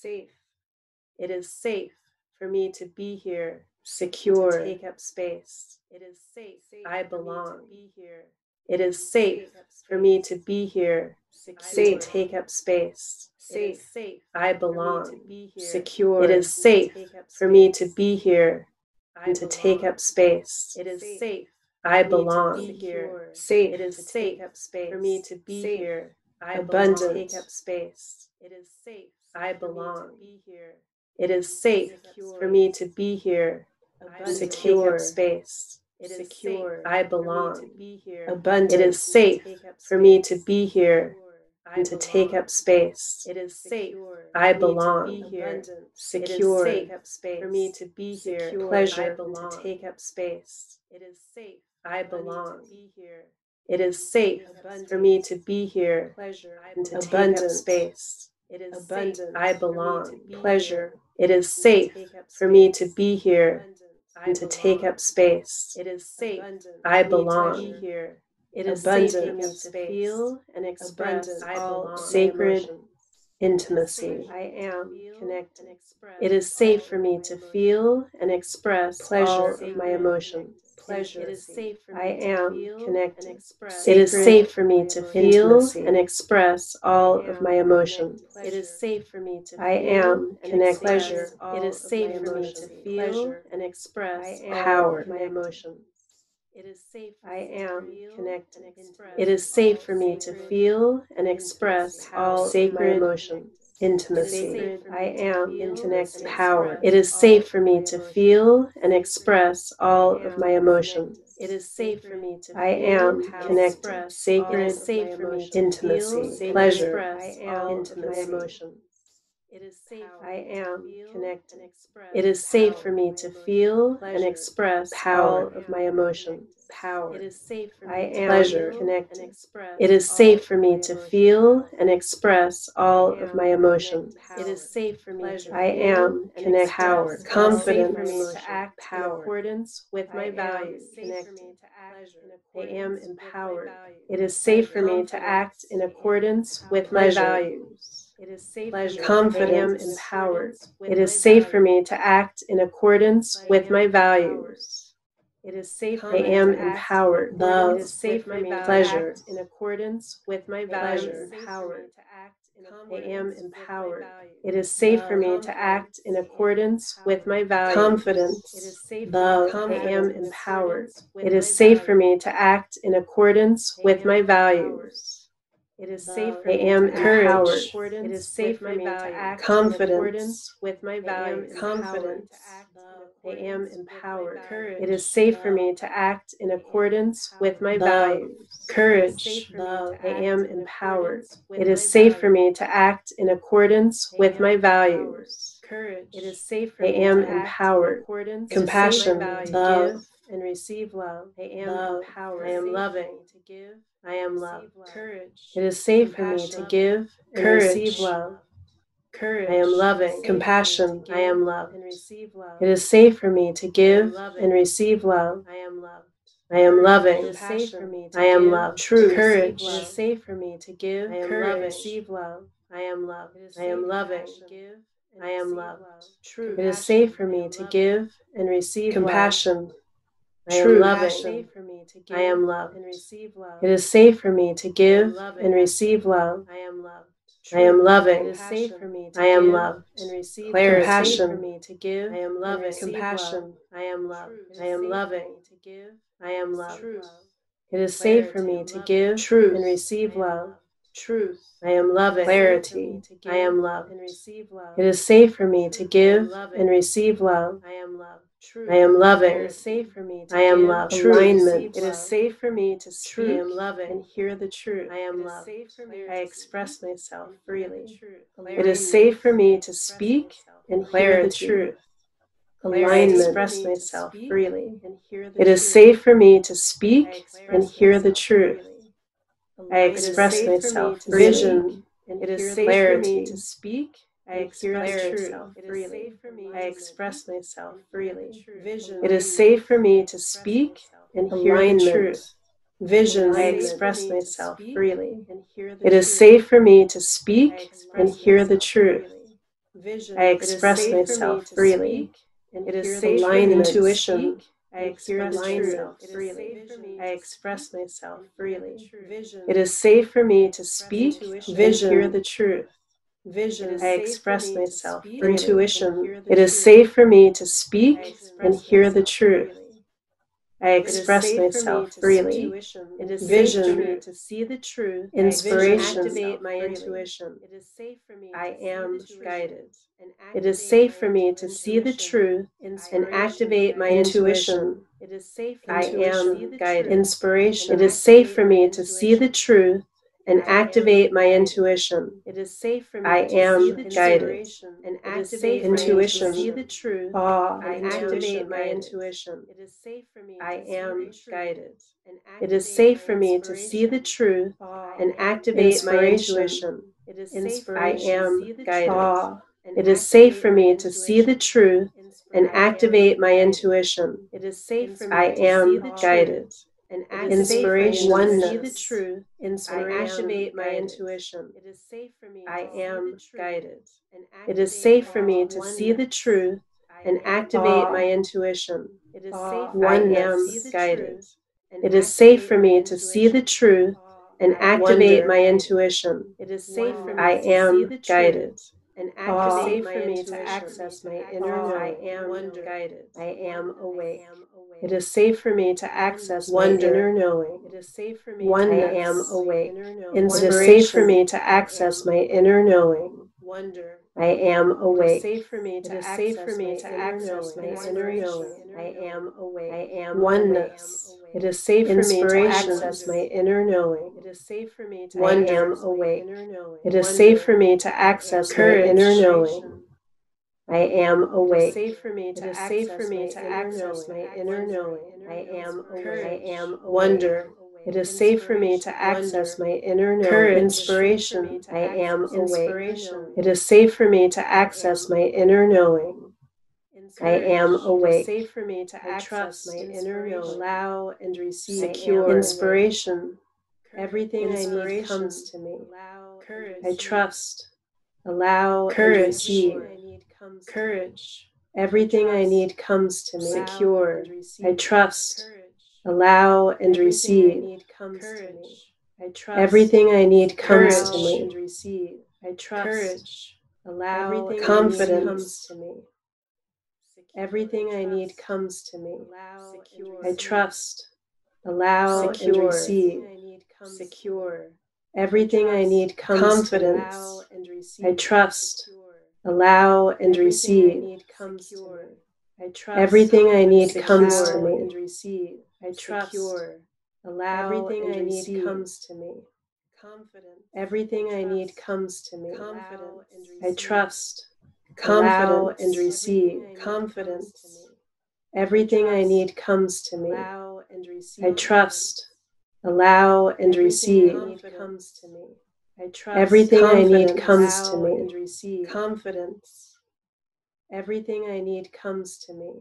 safe. It is safe for me to be here, secure, to take up space. It is safe. I belong. Be here. It is safe for me to be here, safe, take up space. Safe, safe. I belong. Secure. It is safe for me to be here and to take up space. It is safe. I belong here. Safe. It is safe for me to be here. I abundant. Take up space. It is safe. I belong. It is safe for me to be here and to take up space. It is secure. I belong. Abundant. It is safe for me to be here and to take up space. It is safe. I belong. Here. Secure. It is safe for me to be here. Pleasure. I To take up space. It is safe. I belong. It is safe for me to be here and to take up space. It is abundant. I belong. Pleasure. It is safe for me to be here and to take up space. It is safe. I belong here. It is abundant to feel and express all sacred intimacy. I am connected. It is safe for me to feel and express pleasure of my emotions pleasure. It is safe for me I am connected. It is safe for me to feel and express all of my emotions. It is safe for me to I am connected. Pleasure. It is safe for me to feel and express power of my emotions. It is safe. I am connected. It is safe for me to feel and express all sacred emotions intimacy. I am in connected power. It is safe for me to feel and express all of my emotions. It is safe for me to I am connected, sacred, safe for me intimacy, pleasure, I am intimacy. my emotions. It is safe. I am connected. It is safe for me to feel and express all of my emotions power. It is safe for me I am pleasure connected. It is safe for me to feel and express all of my emotions. It is safe for me. I am connected. Power, confident for me to act power in accordance with my values. Connected. I am empowered. It is safe for me to act in accordance with my values. It is safe pleasure, confident, empowered. It is safe for me to act in accordance with my values. It is safe. I am empowered. Love. It is safe for me pleasure in accordance with my values. Empowered. I am empowered. It is safe for me to act in accordance with my values. Confidence. It is safe. Love. I am empowered. It is safe for me to act in accordance with my values. Uh, it is safe for I am empowered. It is safe for me to act confidence. in accordance with my values. Confidence. I am empowered. Courage. It is safe for me to act in accordance with my values. Courage. Love. I am empowered. It is safe for me to act in accordance with my values. Courage. It is safe for I am empowered. Compassion. Love. And receive love. I am love. empowered. I am loving. To give. I am love. Courage. It is safe for me to give and receive love courage. I am loving, compassion. I am love. And receive love. It is safe for me to give and receive love. I am love. I am loving. It is safe for me I am love. True courage. It is safe for me to give. I am courage. Receive love. I am love. I am loving. Give. I am love. True. It is safe for me to give and receive compassion. I am loving. I am love. It is safe for me to give and receive love. I am love. I am loving. It is safe for me I am love and receive clarity. Compassion for me to give. I am loving. Compassion. I am love. I am loving. To give. I am love. It is safe for me to give truth and receive love. Truth. I am loving. Clarity. I am love. And receive love. It is safe for me to give and receive love. I am love. I am loving. It is safe for me to I am love. Alignment. It is safe for me to speak I am loving and hear the truth. I am love. I express myself freely. It is safe for me to speak and hear the truth. Alignment. Express myself freely. It is safe for me to speak and hear the truth. I express myself. Vision. It is safe for me to speak I express myself freely. I express myself freely. It is safe for me to speak and hear the truth. Vision, I express myself freely. It is safe for me to speak and hear the truth. vision. I express myself freely. It is safe for me to intuition. speak I and hear express the truth. myself freely. safe for me I express myself and hear the freely. Vision. It is safe for me to speak intuition. and hear the truth. Vision. I It is safe for express myself speak freely. and hear Intuition. It is safe for me to speak and hear the truth. I express safe for me myself freely. It is Vision. safe for me to see the truth. Inspiration. Activate my intuition. It is safe for me I am guided. It is safe for me to see the truth and activate my Intuition. It is safe for I me to see am guided. Inspiration. It is safe for me to see the truth and activate my intuition. It is safe for me I to am see the guided. And activate my for me to intuition. see the truth. Awe I activate my intuition. It is safe for me I to see am the truth guided. and It is activate safe my for me to see the truth ah, and activate my intuition. It is safe for I me am guided. Awe. It is safe for me to see the truth and activate my intuition. It is safe for me I am guided. And activate is inspiration. intuition. See the truth. I activate my guided. intuition. It is safe for me I am guided. It is safe for me to see the truth and activate my intuition. It is safe for I am guided. It is safe for me to see the truth and activate my intuition. It is safe for me I am guided. And Awe. activate my for me to access my inner knowing. I am wonder. guided. I am awake. I am awake. It is safe for me to access my Wonder. inner knowing. It is safe for me Oneness. to I am access my awake. inner knowing. It is safe for me to access my inner knowing. Wonder. I am It is awake. safe for me to is safe for me to access my inner knowing. I am awake. I am Oneness. It is safe for me to access my inner knowing. It is safe for me to I am awake. It is safe for me to access my inner knowing. I am awake. safe for me to safe for access me to access my inner knowing. I am awake. I am. Wonder. It is safe for me to access my inner knowing. Courage. Inspiration. I am awake. It is safe for me to access my inner knowing. I am Courage. It is awake. safe for me to access trust my inner knowing. Allow and receive Secure. inspiration. Everything I need comes to me. I trust. Allow and Courage. receive. Everything I need comes to me. Courage. Everything I need comes to me. Secure. I trust. Allow and Everything receive. need comes to me. Courage. I trust. Everything I need comes Courage. to me. and receive. I trust. Courage. Allow Everything confidence comes to me. Secure. Everything I need comes to me. Allow and I trust. Allow and receive. Everything I need comes to me. Secure. Everything I need comes Confidence. to and me. receive. I trust. Allow and receive. Need comes to Secure. me. I trust. Everything I need comes to me. and receive. I trust. Secure. Allow Everything and I need receive. comes to me. Confidence. Everything I need comes to me. Confidence. and I receive. trust. Confidence. Allow and receive. Everything I need Confidence. comes to me. Everything I trust. need comes to me. Allow and receive. I trust. Allow and Everything receive. I need comes to me. I trust. Everything I need comes to me. Confidence. Everything I need comes to me.